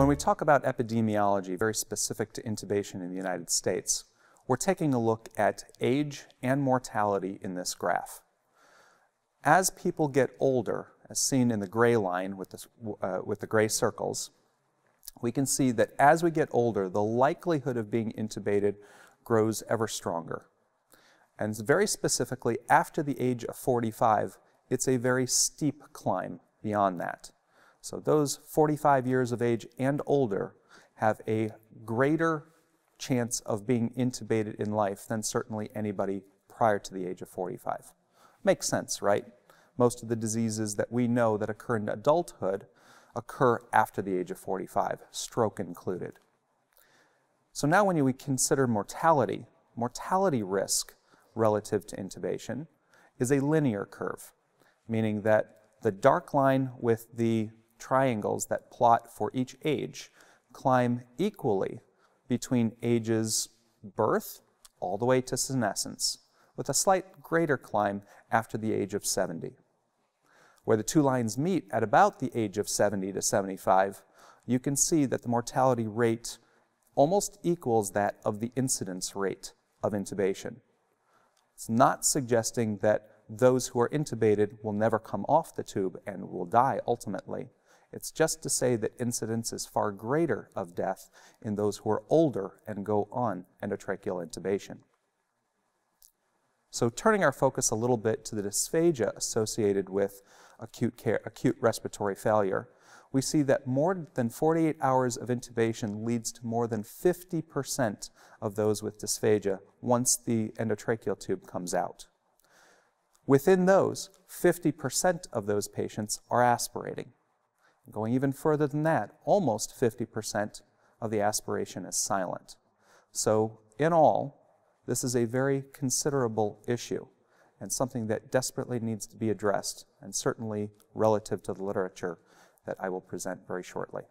When we talk about epidemiology, very specific to intubation in the United States, we're taking a look at age and mortality in this graph. As people get older, as seen in the gray line with the, uh, with the gray circles, we can see that as we get older, the likelihood of being intubated grows ever stronger. And very specifically, after the age of 45, it's a very steep climb beyond that. So those 45 years of age and older have a greater chance of being intubated in life than certainly anybody prior to the age of 45. Makes sense, right? Most of the diseases that we know that occur in adulthood occur after the age of 45, stroke included. So now when we consider mortality, mortality risk relative to intubation is a linear curve, meaning that the dark line with the triangles that plot for each age climb equally between ages birth all the way to senescence, with a slight greater climb after the age of 70. Where the two lines meet at about the age of 70 to 75, you can see that the mortality rate almost equals that of the incidence rate of intubation. It's not suggesting that those who are intubated will never come off the tube and will die ultimately. It's just to say that incidence is far greater of death in those who are older and go on endotracheal intubation. So turning our focus a little bit to the dysphagia associated with acute, care, acute respiratory failure, we see that more than 48 hours of intubation leads to more than 50% of those with dysphagia once the endotracheal tube comes out. Within those, 50% of those patients are aspirating. Going even further than that, almost 50% of the aspiration is silent. So in all, this is a very considerable issue and something that desperately needs to be addressed, and certainly relative to the literature that I will present very shortly.